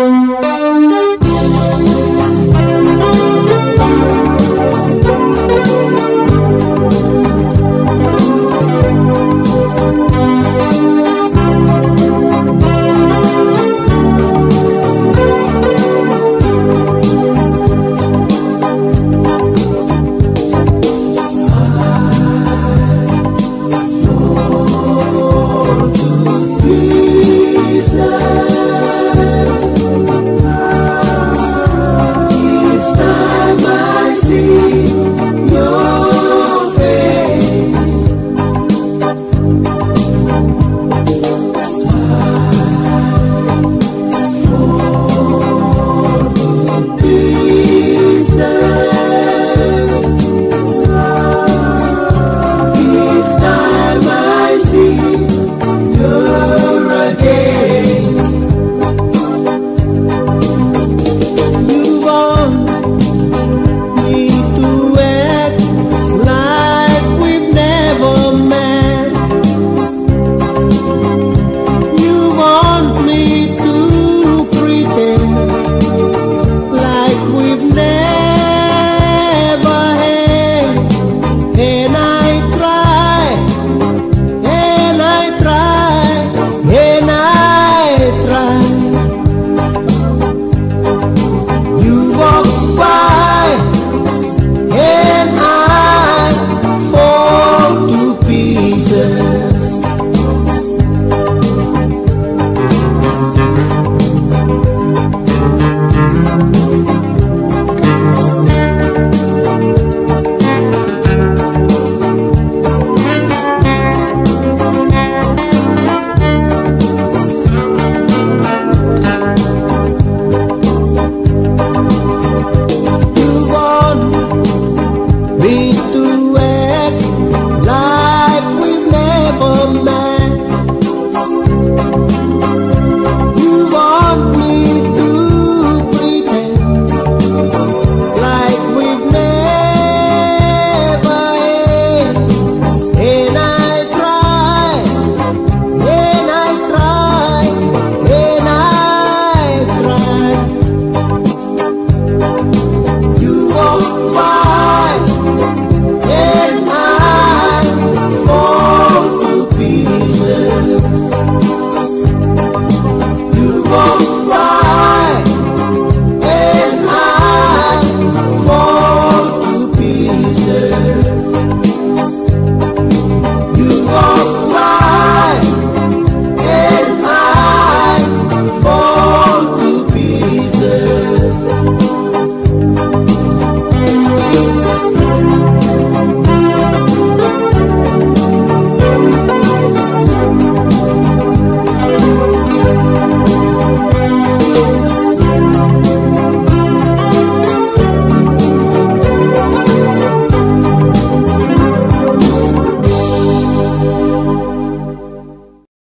Thank above man. Jesus.